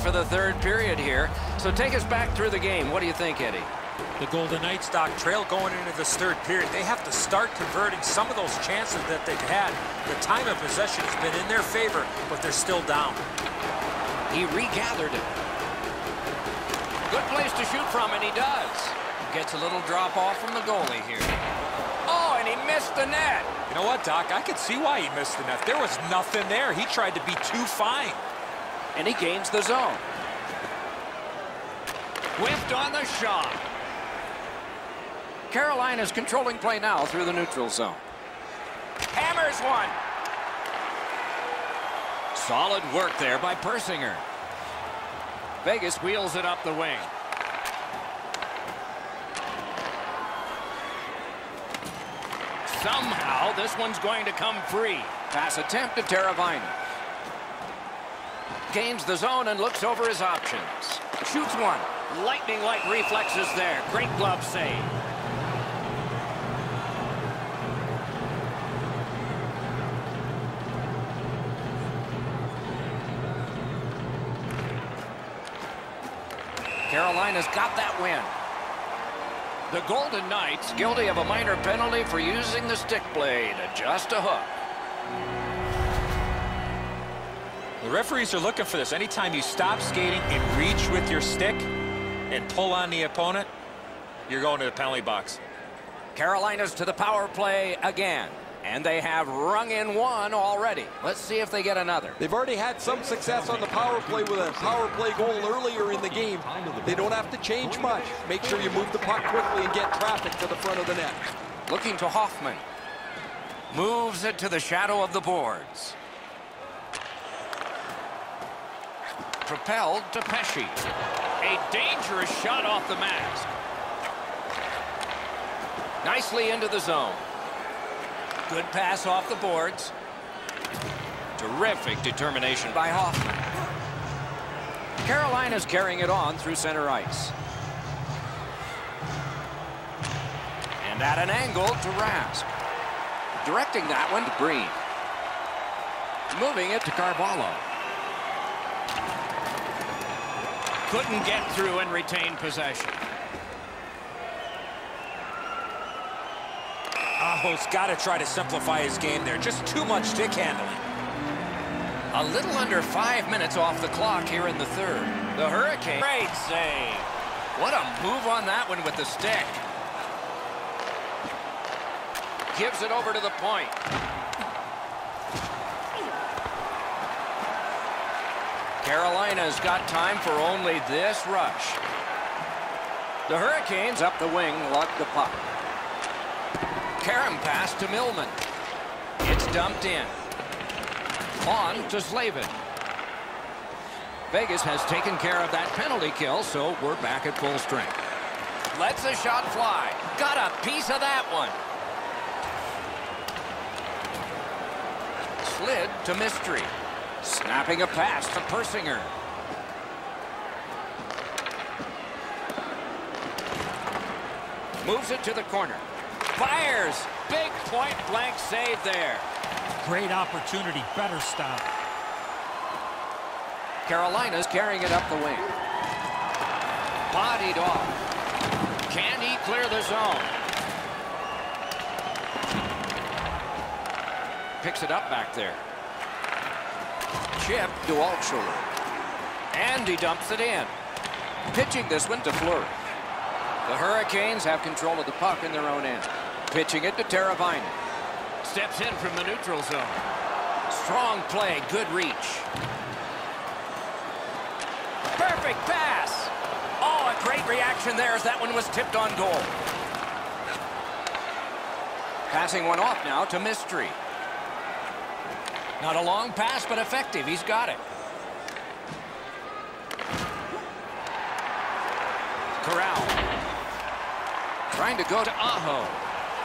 for the third period here. So take us back through the game. What do you think, Eddie? The Golden Knights, Doc, trail going into this third period. They have to start converting some of those chances that they've had. The time of possession has been in their favor, but they're still down. He regathered it. Good place to shoot from, and he does. Gets a little drop off from the goalie here. Oh, and he missed the net. You know what, Doc? I could see why he missed the net. There was nothing there. He tried to be too fine. And he gains the zone. Whiffed on the shot. Carolina's controlling play now through the neutral zone. Hammers one. Solid work there by Persinger. Vegas wheels it up the wing. Somehow, this one's going to come free. Pass attempt to Teravainen. Gains the zone and looks over his options. Shoots one. Lightning-like reflexes there. Great glove save. Carolina's got that win. The Golden Knights guilty of a minor penalty for using the stick blade. Just a hook. The referees are looking for this. Anytime you stop skating and reach with your stick and pull on the opponent, you're going to the penalty box. Carolina's to the power play again. And they have rung in one already. Let's see if they get another. They've already had some success on the power play with a power play goal earlier in the game. They don't have to change much. Make sure you move the puck quickly and get traffic to the front of the net. Looking to Hoffman. Moves it to the shadow of the boards. Propelled to Pesce. A dangerous shot off the mask. Nicely into the zone. Good pass off the boards. Terrific determination by Hoffman. Carolina's carrying it on through center ice. And at an angle to Rask. Directing that one to Breen. Moving it to Carvalho. Couldn't get through and retain possession. Aho's got to try to simplify his game there. Just too much stick handling. A little under five minutes off the clock here in the third. The Hurricane. Great save. What a move on that one with the stick. Gives it over to the point. Carolina's got time for only this rush. The Hurricanes up the wing lug the puck. Karam pass to Millman. It's dumped in. On to Slavin. Vegas has taken care of that penalty kill, so we're back at full strength. Lets a shot fly. Got a piece of that one. Slid to Mystery. Snapping a pass to Persinger. Moves it to the corner. Fires. Big point blank save there. Great opportunity. Better stop. Carolina's carrying it up the wing. Bodied off. Can he clear the zone? Picks it up back there. Chip to Altshuler. And he dumps it in. Pitching this one to Fleury. The Hurricanes have control of the puck in their own end. Pitching it to Teravainen. Steps in from the neutral zone. Strong play, good reach. Perfect pass. Oh, a great reaction there as that one was tipped on goal. Passing one off now to Mystery. Not a long pass, but effective. He's got it. Corral. Trying to go to Aho.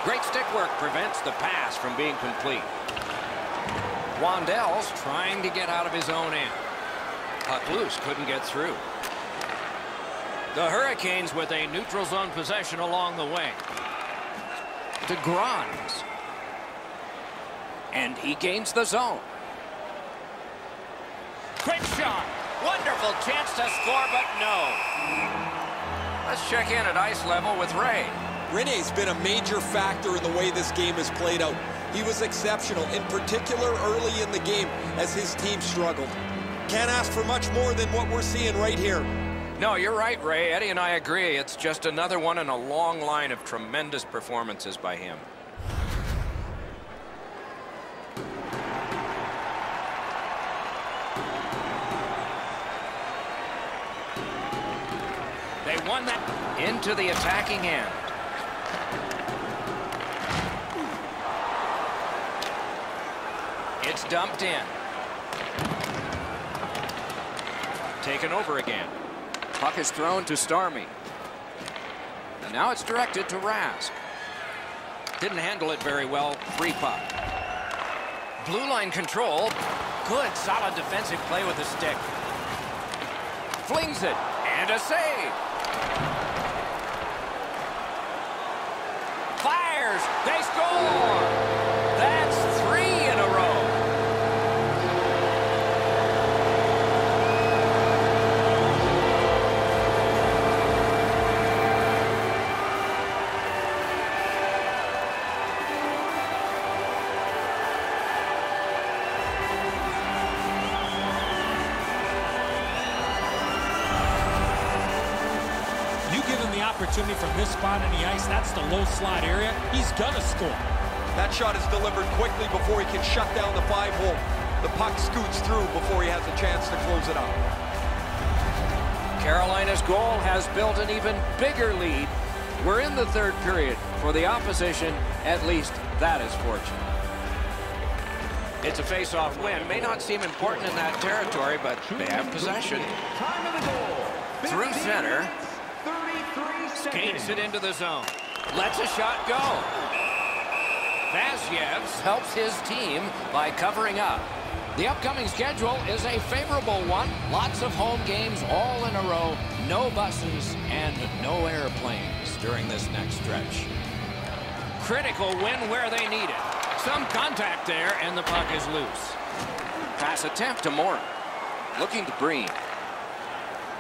Great stick work prevents the pass from being complete. Wandell's trying to get out of his own end. Puck loose, couldn't get through. The Hurricanes with a neutral zone possession along the wing. To. And he gains the zone. Quick shot. Wonderful chance to score, but no. Let's check in at ice level with Ray. Rinne's been a major factor in the way this game has played out. He was exceptional, in particular early in the game as his team struggled. Can't ask for much more than what we're seeing right here. No, you're right, Ray. Eddie and I agree. It's just another one in a long line of tremendous performances by him. Into the attacking end. It's dumped in. Taken over again. Puck is thrown to Starmie. And now it's directed to Rask. Didn't handle it very well. Free puck. Blue line control. Good, solid defensive play with the stick. Flings it. And a save. Opportunity from this spot in the ice, that's the low slot area, he's gonna score. That shot is delivered quickly before he can shut down the five hole. The puck scoots through before he has a chance to close it out. Carolina's goal has built an even bigger lead. We're in the third period. For the opposition, at least that is fortunate. It's a face-off win. May not seem important in that territory, but they have possession. Time of the goal. Through center. Minutes, 33 Skates it into the zone. Lets a shot go. Vasyevs helps his team by covering up. The upcoming schedule is a favorable one. Lots of home games all in a row. No buses and no airplanes during this next stretch. Critical win where they need it. Some contact there, and the puck is loose. Pass attempt to Moore. Looking to Breen.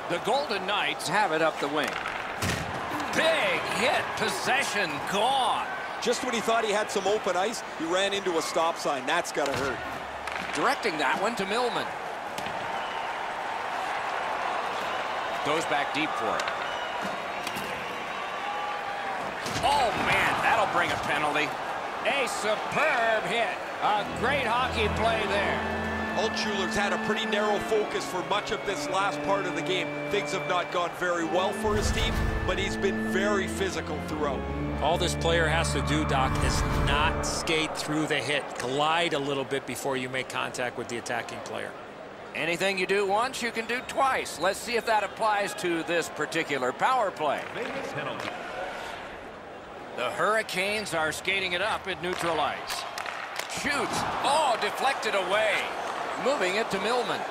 The Golden Knights have it up the wing. Big hit. Possession gone. Just when he thought he had some open ice, he ran into a stop sign. That's got to hurt. Directing that one to Millman. Goes back deep for it. Oh, man, that'll bring a penalty. A superb hit. A great hockey play there. Altshuler's had a pretty narrow focus for much of this last part of the game. Things have not gone very well for his team, but he's been very physical throughout. All this player has to do, Doc, is not skate through the hit. Glide a little bit before you make contact with the attacking player. Anything you do once, you can do twice. Let's see if that applies to this particular power play. The Hurricanes are skating it up at neutral ice. Shoots. Oh, deflected away. Moving it to Millman.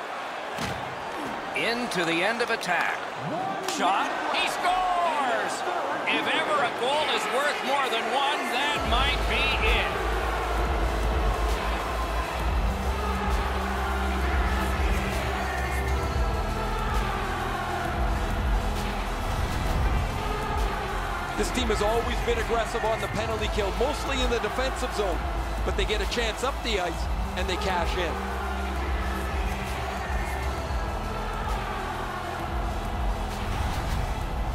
Into the end of attack. Shot. He scores! If ever a goal is worth more than one, that might be it. This team has always been aggressive on the penalty kill, mostly in the defensive zone. But they get a chance up the ice, and they cash in.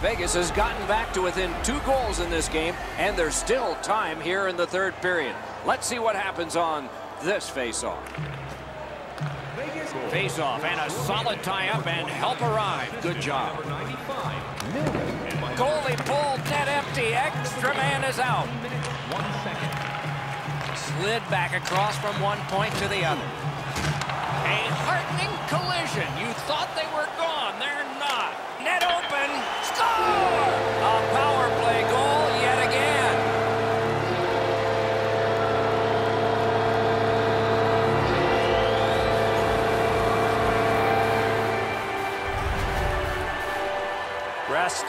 Vegas has gotten back to within two goals in this game, and there's still time here in the third period. Let's see what happens on this faceoff. Faceoff and a solid tie-up and help arrive. Good job. 95, Millman. Goalie pulled, net empty. Extra man is out. Slid back across from one point to the other.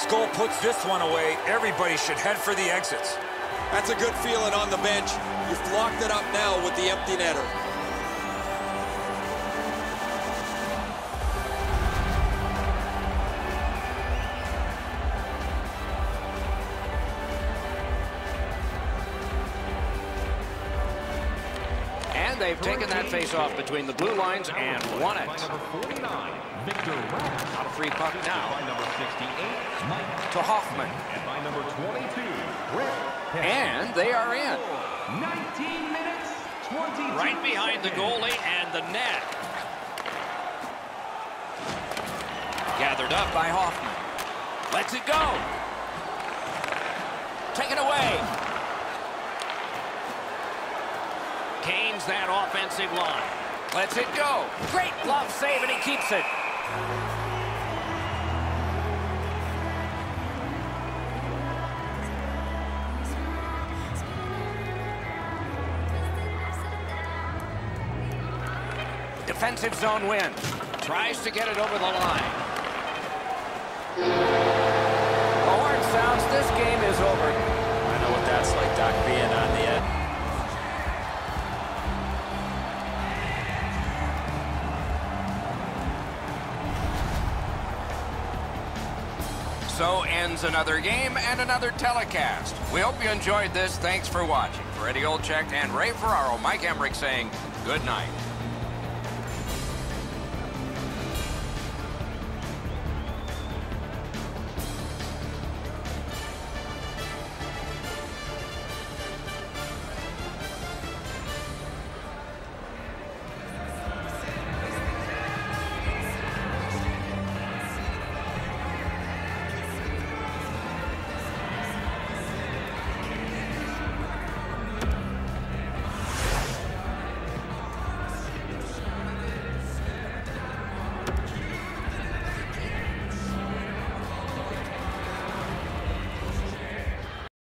Goal puts this one away. Everybody should head for the exits. That's a good feeling on the bench. You've locked it up now with the empty netter. They've taken that face-off between the blue lines and won it. By number 49, Victor a free puck now number 68, Mike. to Hoffman. And by number 22, And they are in. 19 minutes, 22 Right behind the goalie and the net. Gathered up by Hoffman. Lets it go. Taken away. Gains that offensive line. Lets it go. Great glove save, and he keeps it. Defensive zone win. Tries to get it over the line. The horn sounds. This game is over. I know what that's like, Doc, being on the end. So ends another game and another telecast. We hope you enjoyed this. Thanks for watching. For Eddie Olczyk and Ray Ferraro, Mike Emrick saying good night.